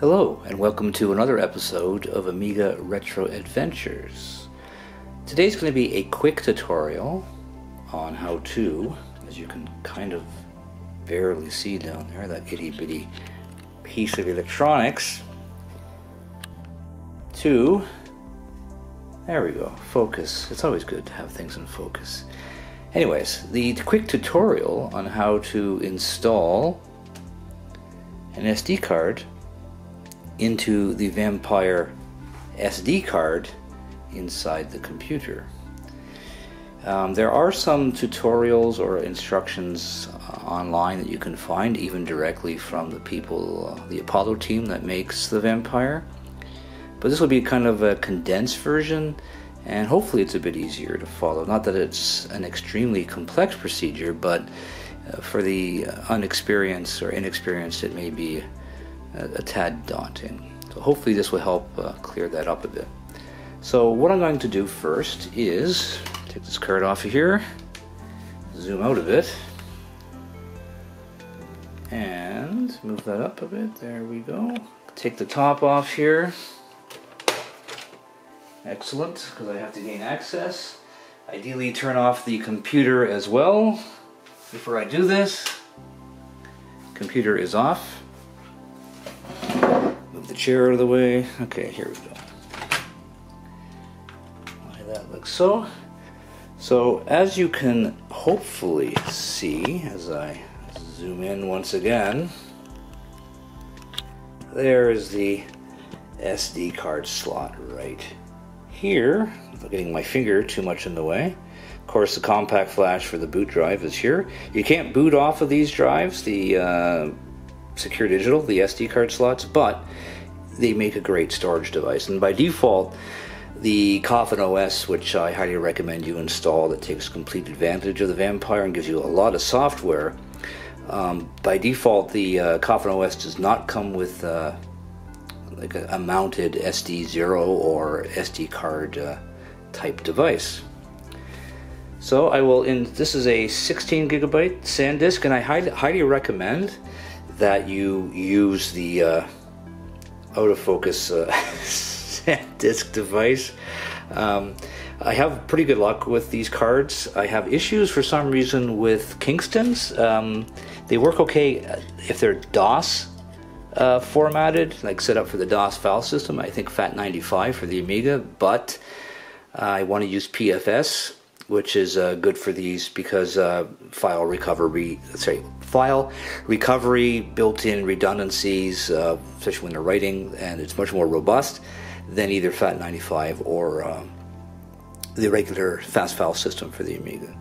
Hello, and welcome to another episode of Amiga Retro Adventures. Today's going to be a quick tutorial on how to, as you can kind of barely see down there, that itty bitty piece of electronics, to, there we go, focus. It's always good to have things in focus. Anyways, the quick tutorial on how to install an SD card into the Vampire SD card inside the computer. Um, there are some tutorials or instructions online that you can find, even directly from the people, uh, the Apollo team that makes the Vampire. But this will be kind of a condensed version, and hopefully it's a bit easier to follow. Not that it's an extremely complex procedure, but uh, for the unexperienced or inexperienced, it may be a, a tad daunting. So hopefully this will help uh, clear that up a bit. So what I'm going to do first is take this card off of here, zoom out a bit, and move that up a bit. There we go. Take the top off here. Excellent, because I have to gain access. Ideally turn off the computer as well. Before I do this, computer is off the chair out of the way. Okay, here we go. Why that looks so. So as you can hopefully see as I zoom in once again, there is the SD card slot right here, without getting my finger too much in the way. Of course, the compact flash for the boot drive is here. You can't boot off of these drives, the uh, Secure Digital, the SD card slots, but they make a great storage device. And by default, the Coffin OS, which I highly recommend you install, that takes complete advantage of the Vampire and gives you a lot of software. Um, by default, the uh, Coffin OS does not come with uh, like a, a, mounted SD0 or SD card uh, type device. So I will. In this is a 16 gigabyte SanDisk, and I highly, highly recommend that you use the uh, out of focus uh, disk device. Um, I have pretty good luck with these cards. I have issues for some reason with Kingston's. Um, they work okay if they're DOS uh, formatted, like set up for the DOS file system. I think FAT95 for the Amiga, but I want to use PFS, which is uh, good for these because uh, file recovery, sorry, file recovery, built-in redundancies, uh, especially when they're writing, and it's much more robust than either FAT95 or um, the regular fast file system for the Amiga.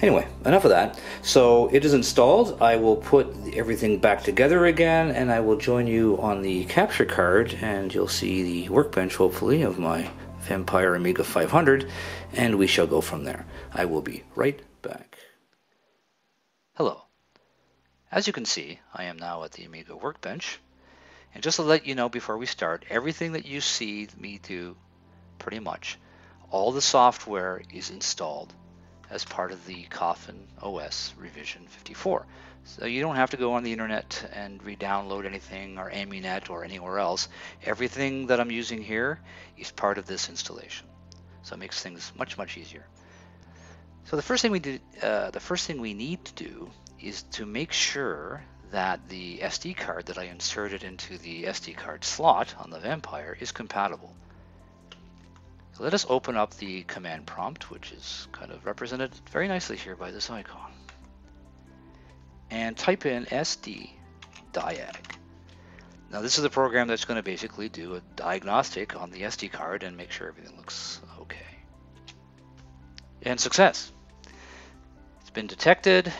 Anyway, enough of that. So it is installed. I will put everything back together again, and I will join you on the capture card, and you'll see the workbench, hopefully, of my Vampire Amiga 500, and we shall go from there. I will be right back. Hello. As you can see, I am now at the Amiga workbench. And just to let you know before we start, everything that you see me do, pretty much, all the software is installed as part of the Coffin OS revision 54. So you don't have to go on the internet and re-download anything or Aminet or anywhere else. Everything that I'm using here is part of this installation. So it makes things much, much easier. So the first thing we did, uh, the first thing we need to do is to make sure that the SD card that I inserted into the SD card slot on the Vampire is compatible. Let us open up the command prompt, which is kind of represented very nicely here by this icon. And type in SD diag. Now this is the program that's going to basically do a diagnostic on the SD card and make sure everything looks okay. And success. It's been detected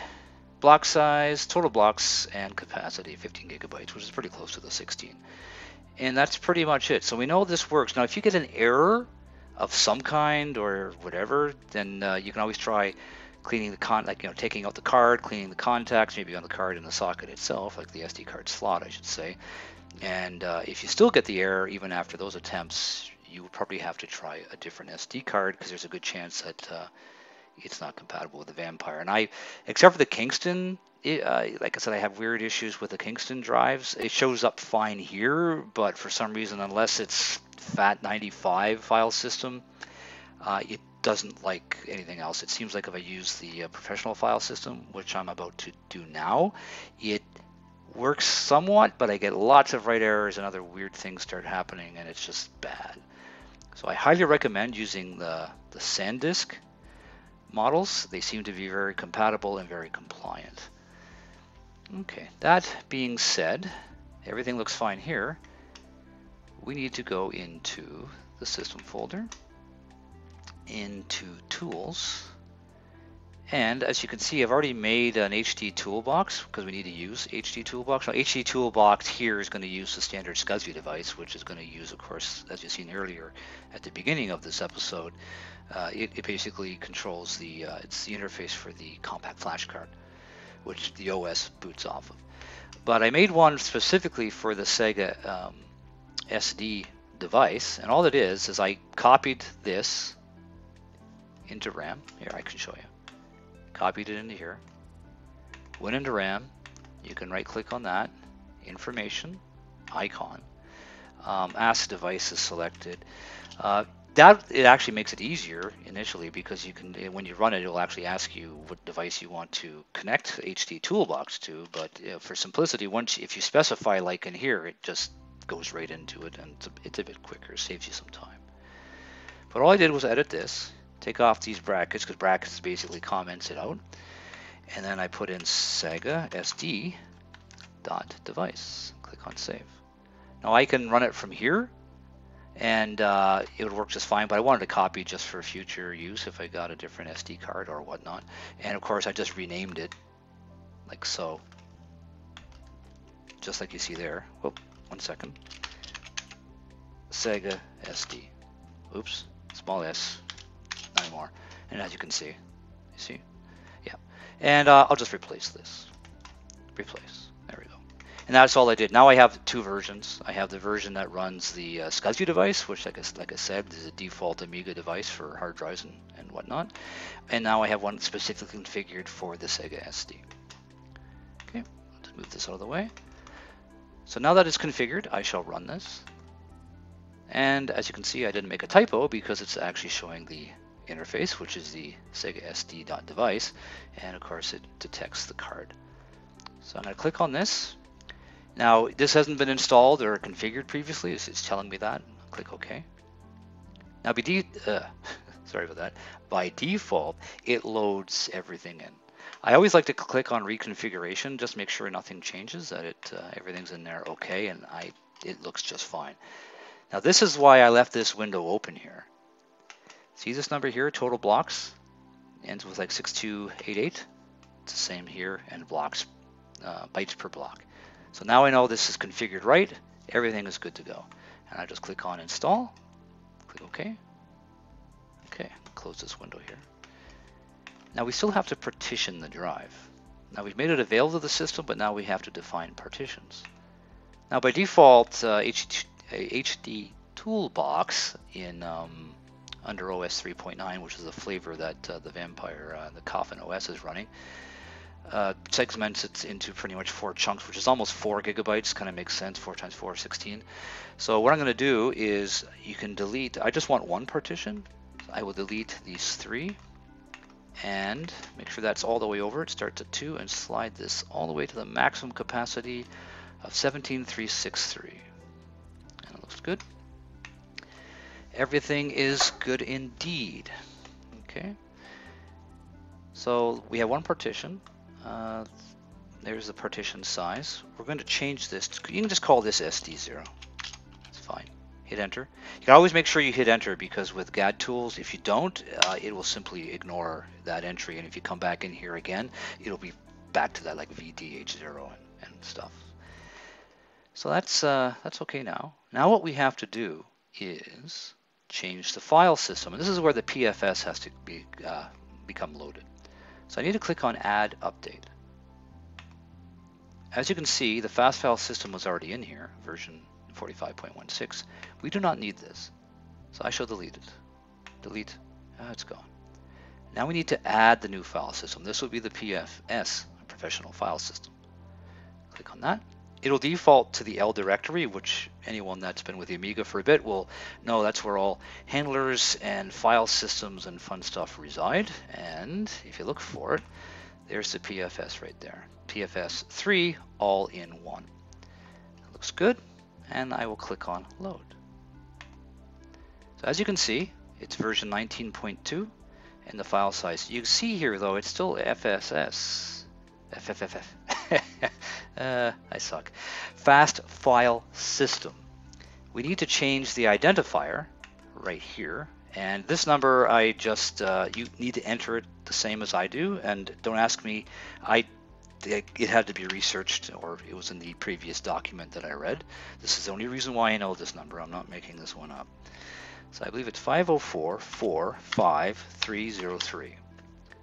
block size, total blocks, and capacity, 15 gigabytes, which is pretty close to the 16. And that's pretty much it. So we know this works. Now, if you get an error of some kind or whatever, then uh, you can always try cleaning the con, like you know, taking out the card, cleaning the contacts, maybe on the card in the socket itself, like the SD card slot, I should say. And uh, if you still get the error even after those attempts, you would probably have to try a different SD card because there's a good chance that uh, it's not compatible with the Vampire. And I, except for the Kingston, it, uh, like I said, I have weird issues with the Kingston drives. It shows up fine here, but for some reason, unless it's FAT95 file system, uh, it doesn't like anything else. It seems like if I use the uh, professional file system, which I'm about to do now, it works somewhat, but I get lots of write errors and other weird things start happening, and it's just bad. So I highly recommend using the, the SanDisk models. They seem to be very compatible and very compliant. Okay, that being said, everything looks fine here. We need to go into the system folder, into tools, and as you can see, I've already made an HD toolbox because we need to use HD toolbox. Now, HD toolbox here is going to use the standard SCSI device, which is going to use, of course, as you've seen earlier at the beginning of this episode, uh, it, it, basically controls the, uh, it's the interface for the compact flash card, which the OS boots off of. But I made one specifically for the SAGA um, SD device, and all it is is I copied this into RAM. Here, I can show you copied it into here, went into RAM, you can right click on that, information, icon, um, ask device is selected. Uh, that it actually makes it easier initially because you can when you run it it'll actually ask you what device you want to connect HD toolbox to but for simplicity once if you specify like in here it just goes right into it and it's a, it's a bit quicker saves you some time but all I did was edit this take off these brackets because brackets basically comments it out. And then I put in SAGA SD dot device. Click on save. Now I can run it from here and uh, it would work just fine, but I wanted to copy just for future use if I got a different SD card or whatnot. And of course I just renamed it like so. Just like you see there. Whoop, one second. SAGA SD. Oops, small s, anymore. And as you can see, you see, yeah. And uh, I'll just replace this. Replace. And that's all I did. Now I have two versions. I have the version that runs the uh, SCSI device, which, like I, like I said, is a default Amiga device for hard drives and, and whatnot. And now I have one specifically configured for the SAGA SD. Okay, let's move this out of the way. So now that it's configured, I shall run this. And as you can see, I didn't make a typo because it's actually showing the interface, which is the SAGA SD device, and of course it detects the card. So I'm going to click on this. Now this hasn't been installed or configured previously, it's, telling me that. Click OK. Now by, de uh, sorry about that. by default, it loads everything in. I always like to click on reconfiguration, just make sure nothing changes, that it uh, everything's in there okay, and I it looks just fine. Now this is why I left this window open here. See this number here, total blocks, ends with like 6288. It's the same here, and blocks, uh, bytes per block. So now I know this is configured right, everything is good to go. And I just click on install, click OK. Okay, close this window here. Now we still have to partition the drive. Now we've made it available to the system, but now we have to define partitions. Now by default, uh, HD, HD Toolbox in um, under OS 3.9, which is the flavor that uh, the Vampire, uh, the Coffin OS is running. Uh, segments it into pretty much four chunks, which is almost four gigabytes. Kind of makes sense. Four times four, 16. So what I'm going to do is you can delete. I just want one partition. I will delete these three and make sure that's all the way over. It starts at two and slide this all the way to the maximum capacity of 17363. And it looks good everything is good indeed. Okay. So we have one partition. Uh, there's the partition size. We're going to change this. You can just call this SD0. It's fine. Hit enter. You can always make sure you hit enter because with GadTools, if you don't, uh, it will simply ignore that entry. And if you come back in here again, it'll be back to that like VDH0 and, and stuff. So that's uh, that's okay now. Now what we have to do is change the file system. And this is where the PFS has to be uh, become loaded. So I need to click on Add Update. As you can see, the fast file system was already in here, version 45.16. We do not need this, so I shall delete it. Delete, ah, it's gone. Now we need to add the new file system. This will be the PFS, Professional File System. Click on that. It'll default to the L directory, which anyone that's been with the Amiga for a bit will know that's where all handlers and file systems and fun stuff reside. And if you look for it, there's the PFS right there. PFS 3 all in one. looks good, and I will click on load. So as you can see, it's version 19.2 and the file size. You can see here though, it's still FSS. FFFF. uh, I suck. Fast file system. We need to change the identifier right here. And this number, I just, uh, you need to enter it the same as I do. And don't ask me, I it had to be researched or it was in the previous document that I read. This is the only reason why I know this number. I'm not making this one up. So I believe it's 504-45303.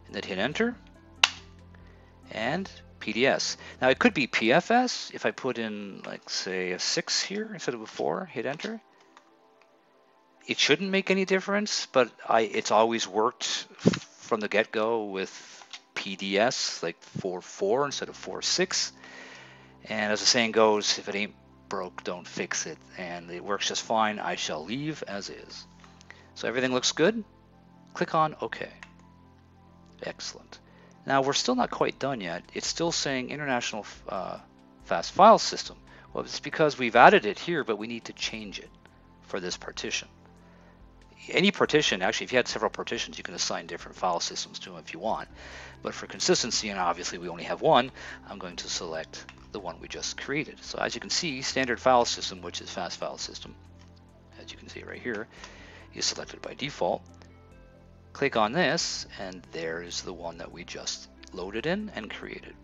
And then hit enter. And PDS. Now it could be PFS if I put in like say a 6 here instead of a 4, hit enter. It shouldn't make any difference, but I it's always worked from the get-go with PDS, like 4.4 instead of 4.6. And as the saying goes, if it ain't broke, don't fix it. And it works just fine. I shall leave as is. So everything looks good. Click on OK. Excellent. Now we're still not quite done yet. It's still saying International uh, Fast File System. Well, it's because we've added it here, but we need to change it for this partition. Any partition, actually, if you had several partitions, you can assign different file systems to them if you want. But for consistency, and obviously we only have one, I'm going to select the one we just created. So as you can see, standard file system, which is fast file system, as you can see right here, is selected by default. Click on this, and there's the one that we just loaded in and created.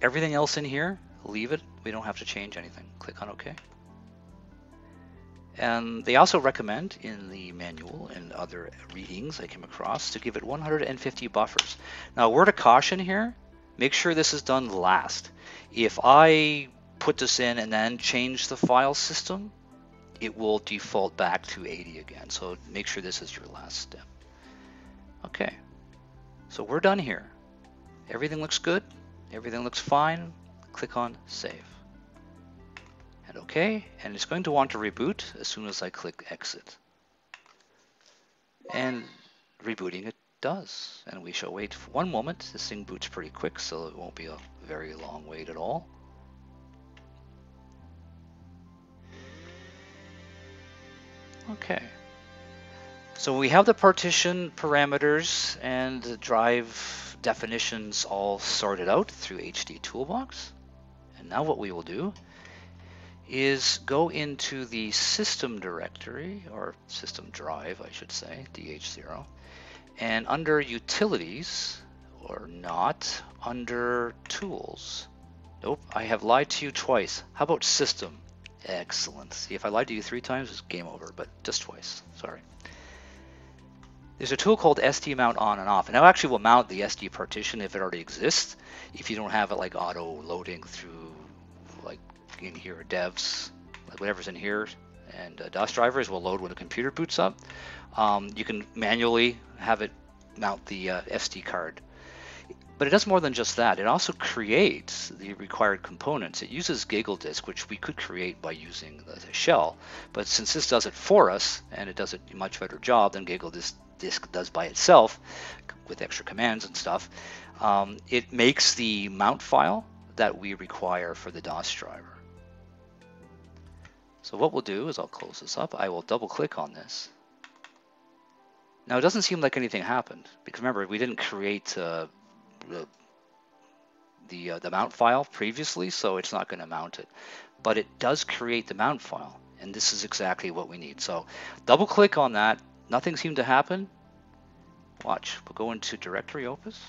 Everything else in here, leave it. We don't have to change anything. Click on OK. And they also recommend in the manual and other readings I came across to give it 150 buffers. Now, a word of caution here, make sure this is done last. If I put this in and then change the file system, it will default back to 80 again. So make sure this is your last step. Okay, so we're done here. Everything looks good. Everything looks fine. Click on Save. And OK, and it's going to want to reboot as soon as I click Exit. And rebooting it does. And we shall wait for one moment. This thing boots pretty quick, so it won't be a very long wait at all. Okay. So we have the partition parameters and the drive definitions all sorted out through HD Toolbox. And now what we will do is go into the system directory, or system drive, I should say, DH0, and under utilities, or not, under tools. Nope, I have lied to you twice. How about system? Excellent. See, if I lied to you three times, it's game over, but just twice. Sorry. There's a tool called SD mount on and off, and that actually will mount the SD partition if it already exists. If you don't have it like auto loading through like in here, devs, like whatever's in here, and uh, DOS drivers will load when the computer boots up. Um, you can manually have it mount the uh, SD card. But it does more than just that. It also creates the required components. It uses GiggleDisk, which we could create by using the, shell. But since this does it for us, and it does a much better job than Giggle Disk does by itself, with extra commands and stuff, um, it makes the mount file that we require for the DOS driver. So what we'll do is I'll close this up. I will double click on this. Now it doesn't seem like anything happened because remember we didn't create uh, the the, uh, the mount file previously, so it's not going to mount it. But it does create the mount file, and this is exactly what we need. So double click on that. Nothing seemed to happen. Watch. We'll go into Directory Opus,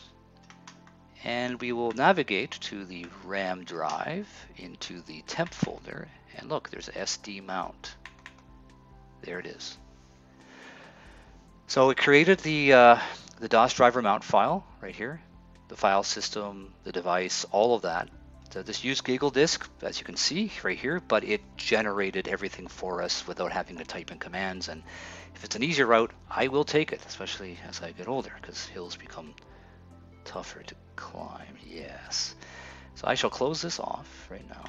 and we will navigate to the RAM drive into the temp folder and look, there's SD mount. There it is. So it created the, uh, the DOS driver mount file right here, the file system, the device, all of that. So this used GiggleDisk, as you can see right here, but it generated everything for us without having to type in commands. And if it's an easier route, I will take it, especially as I get older, because hills become tougher to climb. Yes. So I shall close this off right now.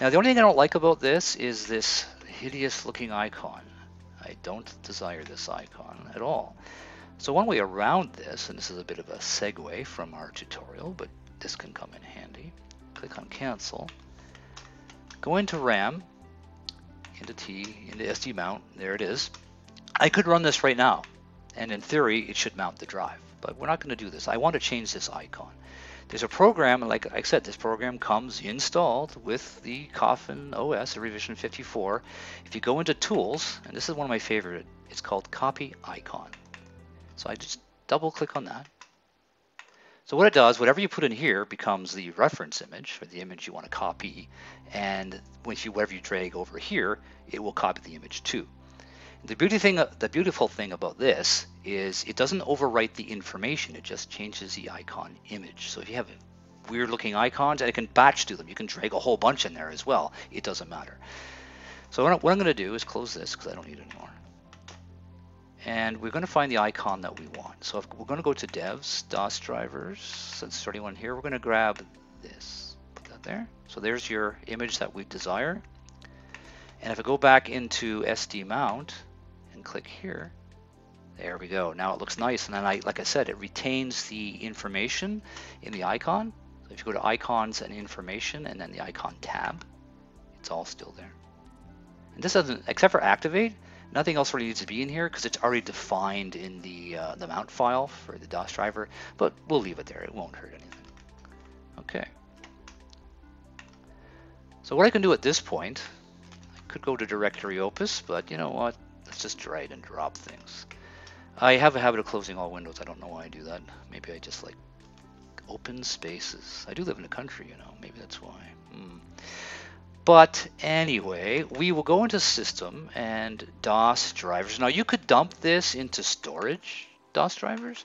Now the only thing I don't like about this is this hideous looking icon. I don't desire this icon at all. So one way around this, and this is a bit of a segue from our tutorial, but this can come in handy. Click on cancel. Go into RAM, into T, into SD mount, there it is. I could run this right now, and in theory it should mount the drive, but we're not going to do this. I want to change this icon. There's a program, like I said, this program comes installed with the Coffin OS, Revision 54. If you go into Tools, and this is one of my favorite, it's called Copy Icon. So I just double click on that. So what it does, whatever you put in here becomes the reference image or the image you want to copy. And once you, whatever you drag over here, it will copy the image too. The beauty thing, the beautiful thing about this is it doesn't overwrite the information. It just changes the icon image. So if you have weird looking icons, and it can batch to them. You can drag a whole bunch in there as well. It doesn't matter. So what I'm going to do is close this because I don't need it anymore. And we're going to find the icon that we want. So we're going to go to devs, DOS drivers, since 31 here, we're going to grab this, put that there. So there's your image that we desire. And if I go back into SD mount, and click here. There we go. Now it looks nice. And then I, like I said, it retains the information in the icon. So if you go to icons and information and then the icon tab, it's all still there. And this doesn't, except for activate, nothing else really needs to be in here because it's already defined in the, uh, the mount file for the DOS driver, but we'll leave it there. It won't hurt anything. Okay. So what I can do at this point, I could go to directory opus, but you know what? Let's just drag and drop things. I have a habit of closing all windows. I don't know why I do that. Maybe I just like open spaces. I do live in the country, you know. Maybe that's why. Hmm. But anyway, we will go into system and DOS drivers. Now you could dump this into storage DOS drivers,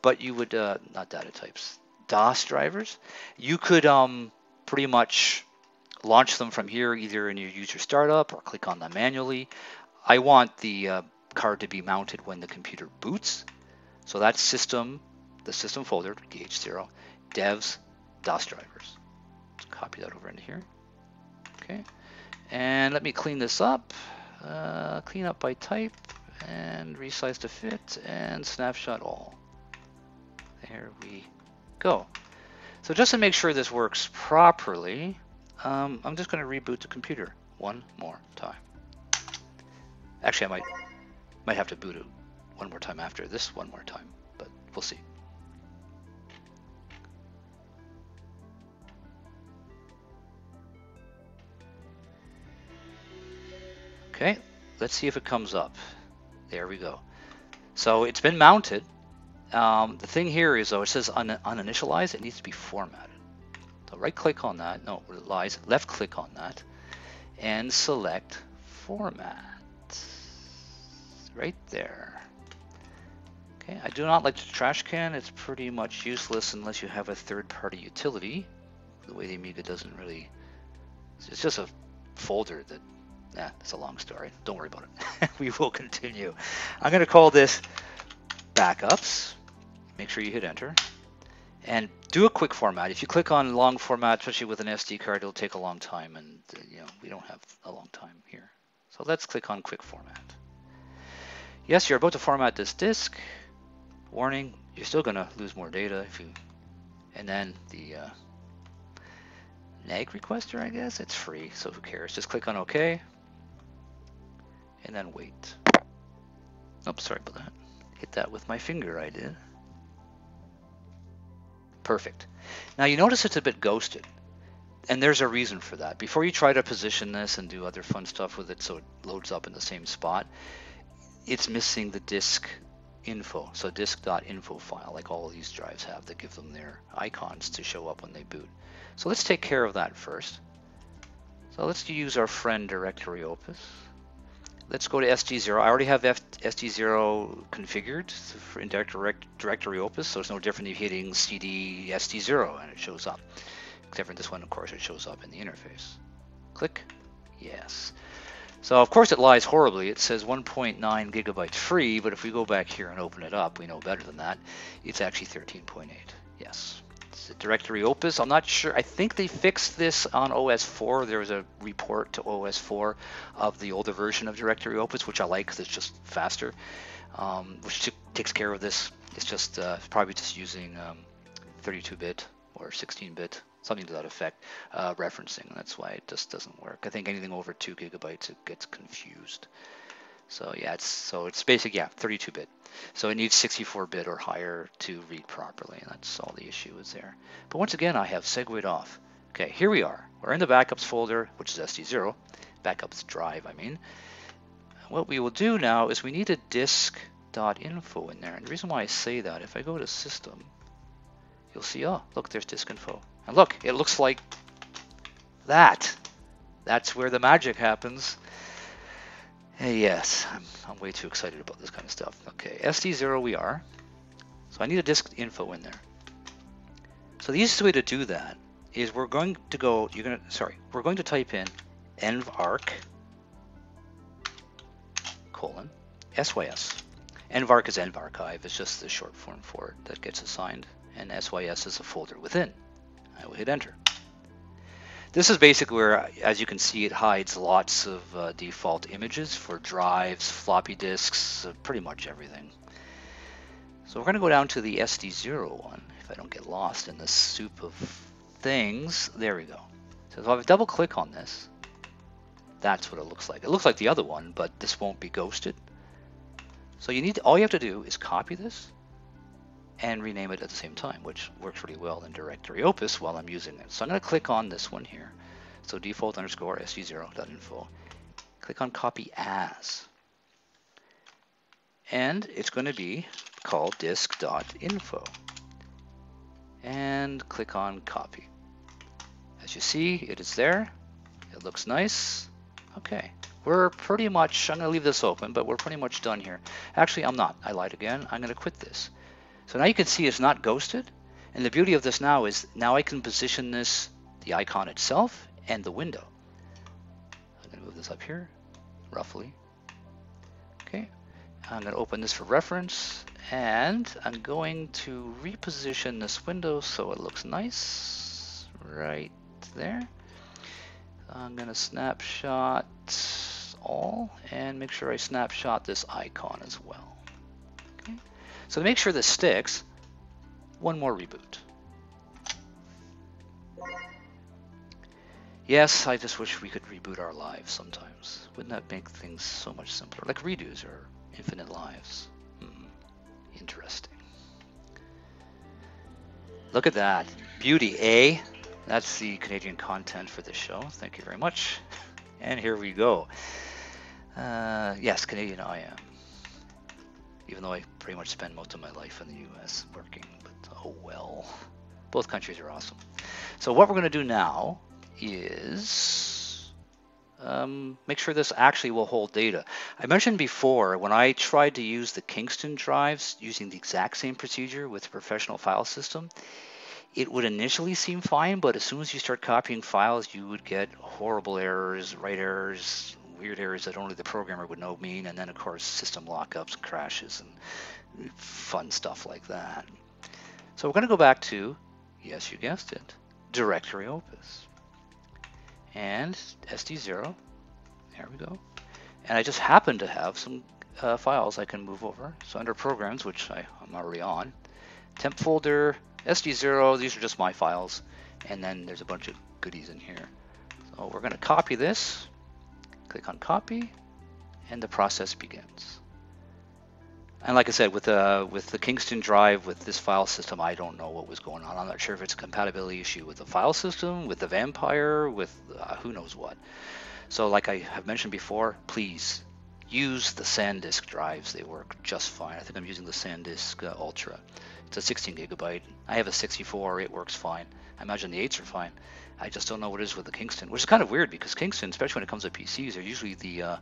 but you would uh, not data types DOS drivers. You could um, pretty much launch them from here, either in your user startup or click on them manually. I want the uh, card to be mounted when the computer boots. So that's system, the system folder, DH0, devs, DOS drivers. copy that over into here. Okay. And let me clean this up. Uh, clean up by type and resize to fit and snapshot all. There we go. So just to make sure this works properly, um, I'm just going to reboot the computer one more time. Actually, I might might have to boot it one more time after this one more time, but we'll see. Okay, let's see if it comes up. There we go. So it's been mounted. Um, the thing here is though, it says un uninitialized, it needs to be formatted. So right click on that, no, it lies, left click on that, and select format right there. Okay, I do not like the trash can. It's pretty much useless unless you have a third-party utility. The way the Amiga doesn't really... It's just a folder that... Nah, it's a long story. Don't worry about it. we will continue. I'm going to call this backups. Make sure you hit enter. And do a quick format. If you click on long format, especially with an SD card, it'll take a long time. And, uh, you know, we don't have a long time here. So let's click on quick format. Yes, you're about to format this disk. Warning, you're still going to lose more data if you... And then the uh, NAG requester, I guess, it's free, so who cares? Just click on OK. And then wait. Oh, sorry about that. Hit that with my finger, I did. Perfect. Now you notice it's a bit ghosted. And there's a reason for that. Before you try to position this and do other fun stuff with it so it loads up in the same spot, it's missing the disk info. So disk.info file, like all these drives have, that give them their icons to show up when they boot. So let's take care of that first. So let's use our friend directory opus. Let's go to SD0. I already have SD0 configured for in direct directory opus, so it's no different than hitting CD SD0 and it shows up. Except for this one, of course, it shows up in the interface. Click. Yes. So of course it lies horribly. It says 1.9 gigabytes free, but if we go back here and open it up, we know better than that. It's actually 13.8. Yes. Directory Opus. I'm not sure. I think they fixed this on OS 4. There was a report to OS 4 of the older version of directory Opus, which I like because it's just faster, um, which takes care of this. It's just uh, probably just using 32-bit um, or 16-bit something to that effect, uh, referencing. That's why it just doesn't work. I think anything over two gigabytes, it gets confused. So yeah, it's so it's basic, yeah, 32-bit. So it needs 64-bit or higher to read properly. And that's all the issue is there. But once again, I have segued off. Okay, here we are. We're in the backups folder, which is SD0, backups drive, I mean. What we will do now is we need a disk.info in there. And the reason why I say that, if I go to system, you'll see, oh, look, there's disk info. And look, it looks like that. That's where the magic happens. Yes, I'm, I'm way too excited about this kind of stuff. Okay, SD0 we are. So I need a disk info in there. So the easiest way to do that is we're going to go, you're going to, sorry, we're going to type in envarc colon sys. Envarc is envarchive, it's just the short form for it that gets assigned, and sys is a folder within. I will hit enter. This is basically where, as you can see, it hides lots of uh, default images for drives, floppy disks, uh, pretty much everything. So we're going to go down to the SD0 one, if I don't get lost in this soup of things. There we go. So if I double click on this, that's what it looks like. It looks like the other one, but this won't be ghosted. So you need to, all you have to do is copy this and rename it at the same time, which works really well in directory opus while I'm using it. So I'm going to click on this one here. So default underscore sd0.info. Click on copy as. And it's going to be called disk.info. And click on copy. As you see, it is there. It looks nice. Okay, we're pretty much, I'm going to leave this open, but we're pretty much done here. Actually, I'm not. I lied again. I'm going to quit this. So now you can see it's not ghosted. And the beauty of this now is now I can position this, the icon itself, and the window. I'm to move this up here, roughly. Okay, I'm to open this for reference, and I'm going to reposition this window so it looks nice right there. I'm going to snapshot all and make sure I snapshot this icon as well. So to make sure this sticks, one more reboot. Yes, I just wish we could reboot our lives sometimes. Wouldn't that make things so much simpler? Like redos or infinite lives. Hmm. Interesting. Look at that. Beauty, eh? That's the Canadian content for this show. Thank you very much. And here we go. Uh, yes, Canadian I am even though I pretty much spend most of my life in the US working, but oh well. Both countries are awesome. So what we're going to do now is um, make sure this actually will hold data. I mentioned before when I tried to use the Kingston drives using the exact same procedure with the professional file system, it would initially seem fine, but as soon as you start copying files, you would get horrible errors, write errors, weird errors that only the programmer would know mean, and then of course system lockups and crashes and fun stuff like that. So we're going to go back to, yes, you guessed it, directory opus. And SD0, there we go. And I just happen to have some uh, files I can move over. So under programs, which I, I'm already on, temp folder, SD0, these are just my files. And then there's a bunch of goodies in here. So we're going to copy this Click on copy and the process begins. And like I said, with the uh, with the Kingston drive, with this file system, I don't know what was going on. I'm not sure if it's a compatibility issue with the file system, with the Vampire, with uh, who knows what. So like I have mentioned before, please use the SanDisk drives. They work just fine. I think I'm using the SanDisk uh, Ultra. It's a 16 gigabyte. I have a 64. It works fine. I imagine the 8s are fine. I just don't know what it is with the Kingston, which is kind of weird because Kingston, especially when it comes to PCs, are usually the uh,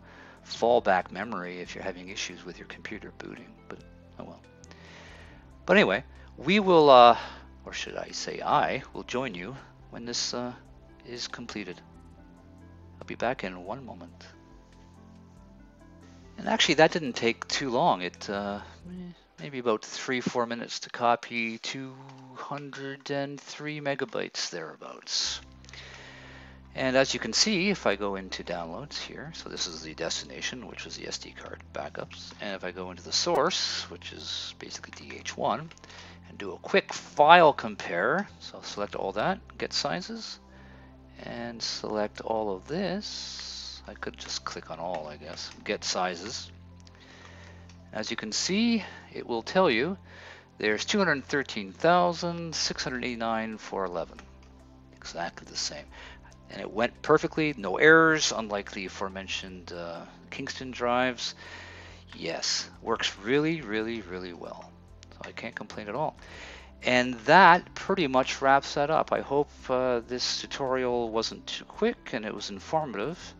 fallback memory if you're having issues with your computer booting. But oh well. But anyway, we will, uh, or should I say I, will join you when this uh, is completed. I'll be back in one moment. And actually that didn't take too long. It uh, maybe about three, four minutes to copy 203 megabytes thereabouts. And as you can see, if I go into downloads here, so this is the destination, which was the SD card backups. And if I go into the source, which is basically DH1, and do a quick file compare, so I'll select all that, get sizes, and select all of this. I could just click on all, I guess, get sizes. As you can see, it will tell you there's 213,689 for 11. Exactly the same and it went perfectly, no errors, unlike the aforementioned uh, Kingston drives. Yes, works really, really, really well. So I can't complain at all. And that pretty much wraps that up. I hope uh, this tutorial wasn't too quick and it was informative.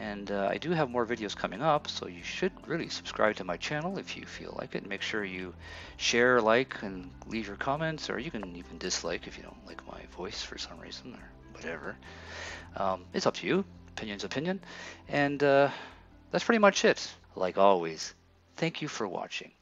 And uh, I do have more videos coming up, so you should really subscribe to my channel if you feel like it. Make sure you share, like, and leave your comments, or you can even dislike if you don't like my voice for some reason, or whatever. Um, it's up to you. Opinion's opinion. And uh, that's pretty much it. Like always, thank you for watching.